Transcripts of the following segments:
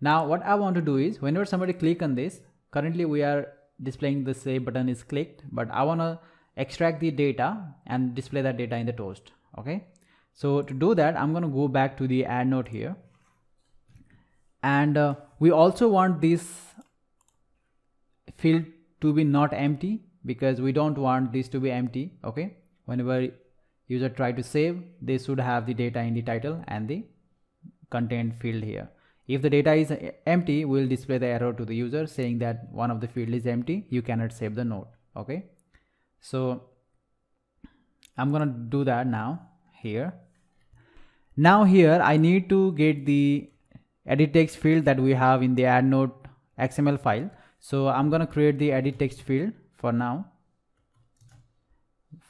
Now what I want to do is whenever somebody click on this, currently we are displaying the save button is clicked, but I want to extract the data and display that data in the toast. Okay. So to do that, I'm going to go back to the add node here. And uh, we also want this field to be not empty because we don't want this to be empty. Okay. Whenever user try to save, they should have the data in the title and the content field here. If the data is empty, we'll display the error to the user saying that one of the field is empty. You cannot save the node. Okay. So I'm to do that now here. Now here I need to get the edit text field that we have in the add node XML file. So I'm to create the edit text field for now.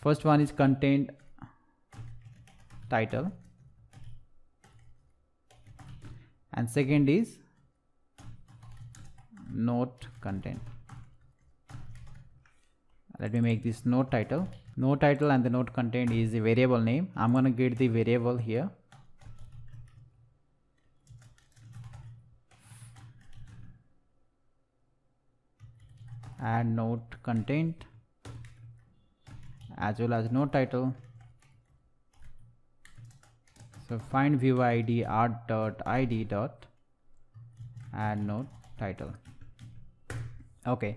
First one is content title and second is note content. Let me make this note title. Note title and the note content is the variable name. I'm going to get the variable here. Add note content as well as note title so find view id art dot id dot add note title. Okay.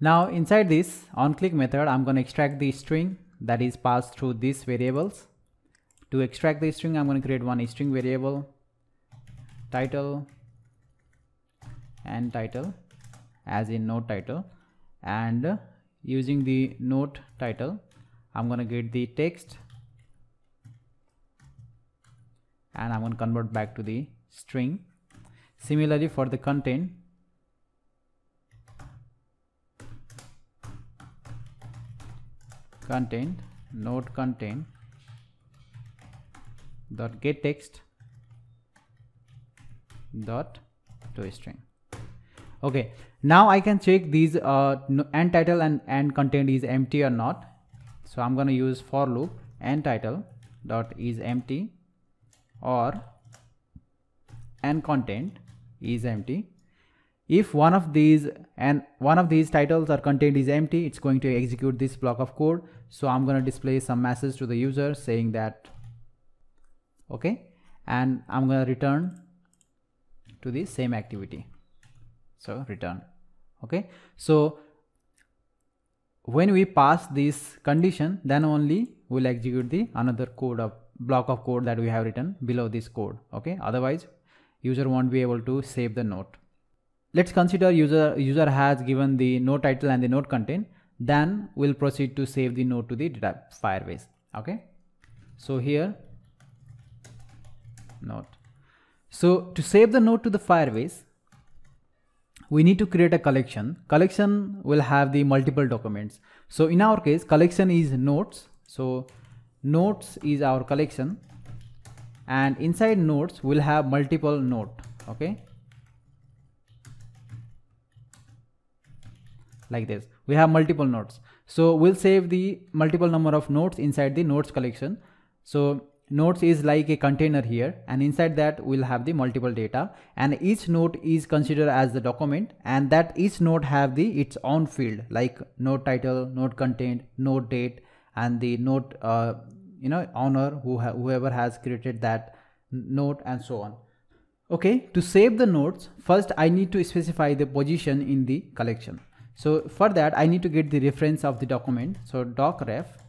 Now inside this on click method i'm going to extract the string that is passed through these variables. To extract the string i'm going to create one string variable title and title as in note title. And using the note title I'm gonna get the text and I'm going to convert back to the string. Similarly for the content content node content dot get text dot to string. Okay now I can check these uh, and title and end content is empty or not. So I'm going to use for loop and title dot is empty or and content is empty. If one of these and one of these titles or content is empty it's going to execute this block of code. So i'm going to display some message to the user saying that okay? And i'm going to return to the same activity. So return okay? So when we pass this condition then only we'll execute the another code of block of code that we have written below this code okay otherwise user won't be able to save the note let's consider user user has given the note title and the note content then we'll proceed to save the note to the data firebase okay so here note. so to save the note to the firebase we need to create a collection. Collection will have the multiple documents. So in our case, collection is notes. So notes is our collection and inside notes we'll have multiple note. Okay. Like this, we have multiple notes. So we'll save the multiple number of notes inside the notes collection. So nodes is like a container here and inside that we'll have the multiple data and each node is considered as the document and that each node have the its own field like node title node content node date and the note uh, you know owner who ha whoever has created that note and so on. Okay to save the notes first i need to specify the position in the collection. So for that i need to get the reference of the document. So doc ref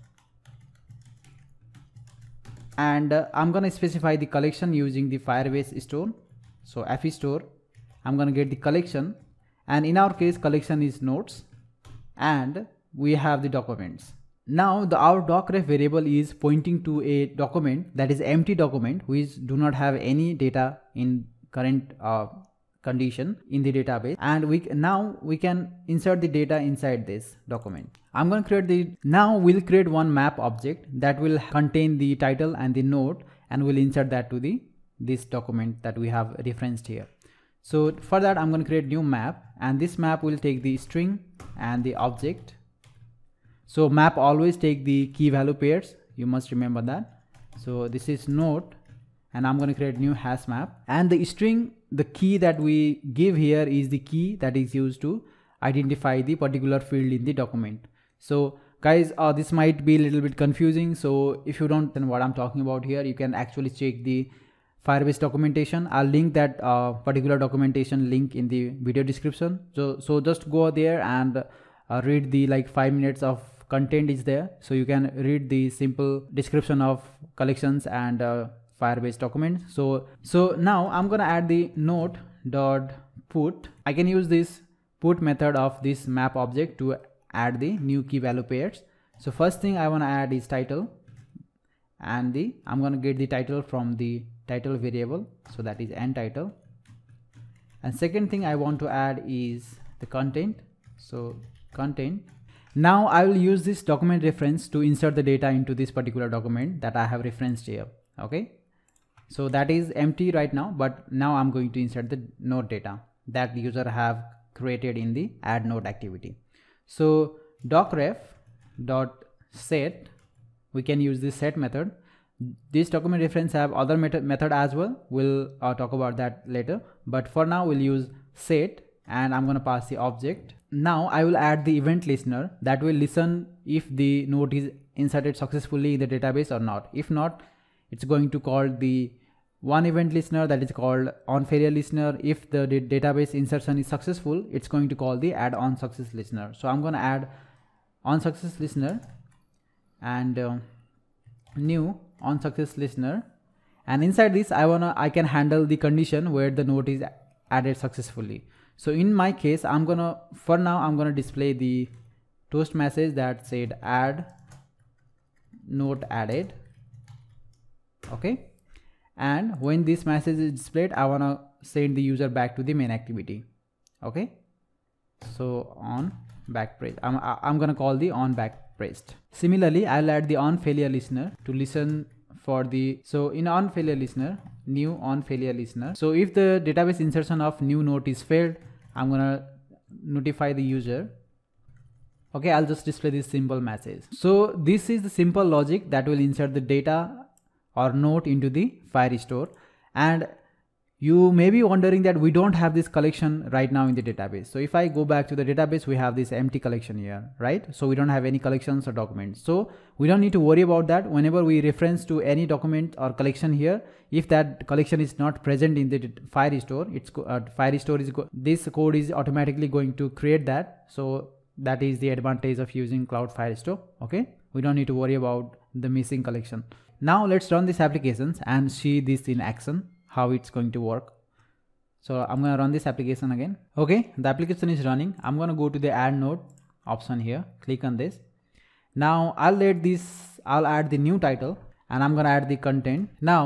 and uh, I'm going to specify the collection using the Firebase store. So fe store, I'm going to get the collection. And in our case collection is notes. And we have the documents. Now the our docref variable is pointing to a document that is empty document which do not have any data in current uh, condition in the database. And we now we can insert the data inside this document. I'm going to create the now we'll create one map object that will contain the title and the node and we'll insert that to the this document that we have referenced here. So for that i'm going to create new map and this map will take the string and the object so map always take the key value pairs you must remember that so this is node and i'm going to create new hash map and the string the key that we give here is the key that is used to identify the particular field in the document. So guys, uh, this might be a little bit confusing. So if you don't know what I'm talking about here, you can actually check the Firebase documentation. I'll link that uh, particular documentation link in the video description. So, so just go there and uh, read the like five minutes of content is there. So you can read the simple description of collections and uh, Firebase documents. So, so now I'm gonna add the note dot put. I can use this put method of this map object to add the new key value pairs. So first thing I want to add is title and the I'm going to get the title from the title variable so that is n title and second thing I want to add is the content so content now I will use this document reference to insert the data into this particular document that I have referenced here okay? So that is empty right now but now I'm going to insert the node data that user have created in the add node activity. So docref dot set we can use this set method. This document reference have other method method as well. We'll uh, talk about that later. But for now we'll use set and i'm going to pass the object now i will add the event listener that will listen if the node is inserted successfully in the database or not. If not it's going to call the one event listener that is called on failure listener. If the database insertion is successful it's going to call the add on success listener. So i'm going to add on success listener and uh, new on success listener. And inside this I wanna I can handle the condition where the note is added successfully so in my case I'm gonna for now I'm gonna display the toast message that said add note added. Okay? And when this message is displayed I wanna send the user back to the main activity. Okay? So on back press I'm, I'm gonna call the on back pressed. Similarly, I'll add the on failure listener to listen for the, so in on failure listener, new on failure listener. So if the database insertion of new note is failed, I'm gonna notify the user. Okay, I'll just display this simple message. So this is the simple logic that will insert the data or note into the Firestore and you may be wondering that we don't have this collection right now in the database. So if I go back to the database, we have this empty collection here, right? So we don't have any collections or documents. So we don't need to worry about that. Whenever we reference to any document or collection here, if that collection is not present in the Firestore, it's uh, is this code is automatically going to create that. So that is the advantage of using Cloud Firestore. Okay, we don't need to worry about the missing collection. Now let's run these applications and see this in action how it's going to work. So i'm going to run this application again. Okay the application is running. I'm going to go to the add node option here. Click on this. Now i'll add this i'll add the new title and i'm going to add the content. Now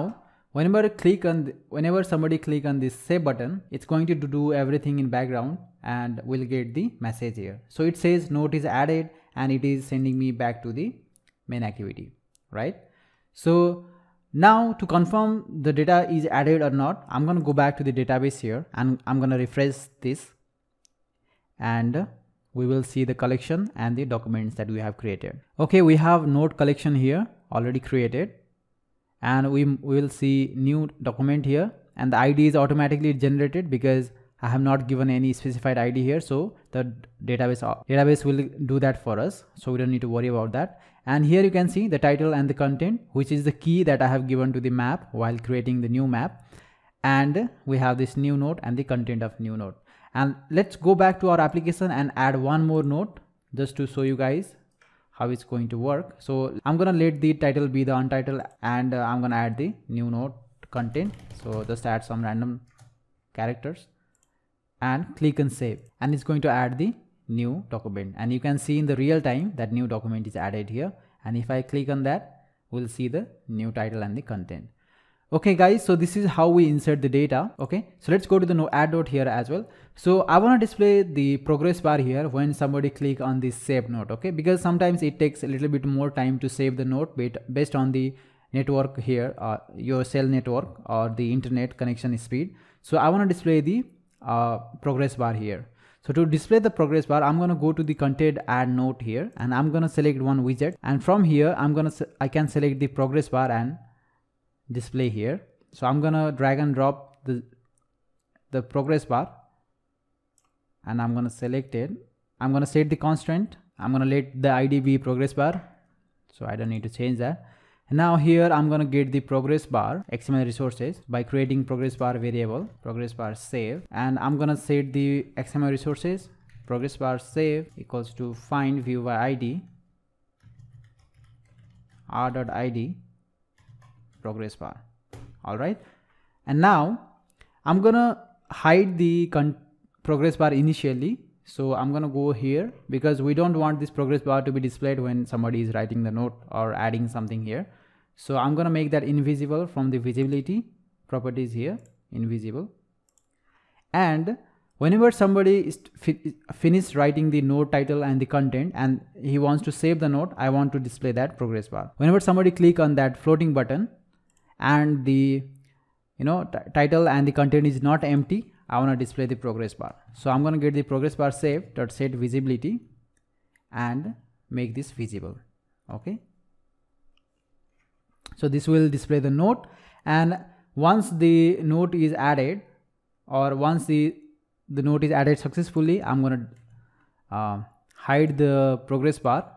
whenever click on the, whenever somebody click on this save button it's going to do everything in background and we'll get the message here. So it says note is added and it is sending me back to the main activity right? So now to confirm the data is added or not, I'm going to go back to the database here and I'm going to refresh this and we will see the collection and the documents that we have created. Okay, we have node collection here already created and we will see new document here and the ID is automatically generated because I have not given any specified ID here. So the database, database will do that for us. So we don't need to worry about that and here you can see the title and the content which is the key that I have given to the map while creating the new map. And we have this new node and the content of new node. And let's go back to our application and add one more node just to show you guys how it's going to work. So I'm gonna let the title be the untitled and uh, I'm gonna add the new node content. So just add some random characters and click and save. And it's going to add the new document. And you can see in the real time that new document is added here. And if I click on that we'll see the new title and the content. Okay guys so this is how we insert the data. Okay so let's go to the add note here as well. So i want to display the progress bar here when somebody click on this save note okay? Because sometimes it takes a little bit more time to save the note based on the network here uh, your cell network or the internet connection speed. So i want to display the uh, progress bar here so to display the progress bar, I'm going to go to the content add node here and I'm going to select one widget. And from here, I'm going to, I can select the progress bar and display here. So I'm going to drag and drop the the progress bar and I'm going to select it. I'm going to set the constraint. I'm going to let the ID be progress bar. So I don't need to change that. Now here I'm going to get the progress bar XML resources by creating progress bar variable, progress bar save. And I'm going to set the XML resources progress bar save equals to find view by ID r.id progress bar. All right. And now I'm to hide the progress bar initially so I'm gonna go here because we don't want this progress bar to be displayed when somebody is writing the note or adding something here. So I'm gonna make that invisible from the visibility properties here, invisible. And whenever somebody is fi finished writing the note title and the content and he wants to save the note, I want to display that progress bar. Whenever somebody click on that floating button and the you know title and the content is not empty, I want to display the progress bar. So I'm going to get the progress bar saved dot set visibility and make this visible. Okay. So this will display the note and once the note is added or once the the note is added successfully, I'm going to uh, hide the progress bar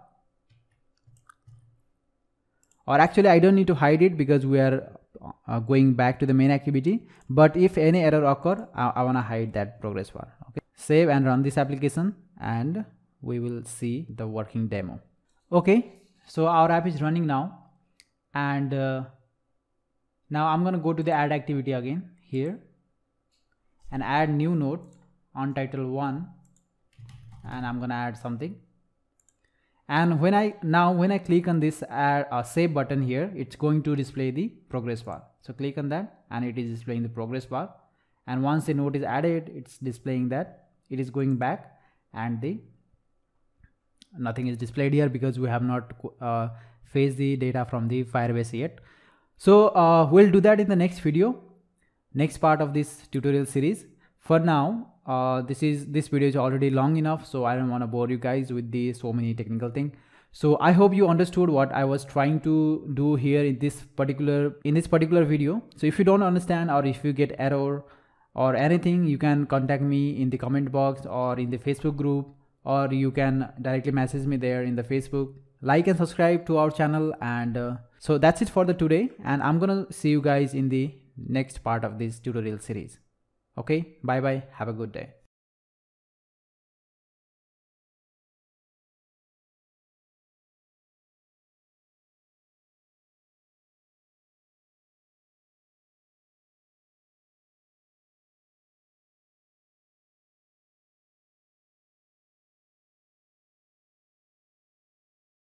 or actually I don't need to hide it because we are uh, going back to the main activity. But if any error occur I, I want to hide that progress bar okay? Save and run this application and we will see the working demo. Okay so our app is running now and uh, now I'm gonna go to the add activity again here and add new node on title 1 and I'm gonna add something and when I now when I click on this add uh, save button here it's going to display the progress bar. So click on that and it is displaying the progress bar. And once the note is added it's displaying that it is going back and the nothing is displayed here because we have not uh, fetched the data from the firebase yet. So uh, we'll do that in the next video next part of this tutorial series. For now uh, this is this video is already long enough so I don't want to bore you guys with the so many technical thing. So I hope you understood what I was trying to do here in this particular in this particular video. So if you don't understand or if you get error or anything you can contact me in the comment box or in the Facebook group or you can directly message me there in the Facebook. Like and subscribe to our channel and uh, so that's it for the today and I'm gonna see you guys in the next part of this tutorial series Okay, bye bye. Have a good day.